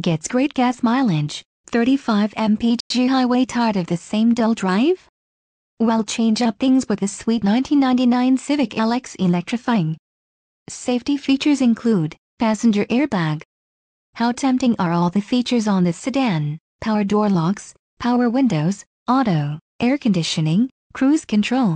Gets great gas mileage, 35 mpg highway tired of the same dull drive? Well change up things with the sweet 1999 Civic LX electrifying. Safety features include, passenger airbag. How tempting are all the features on this sedan, power door locks, power windows, auto, air conditioning, cruise control,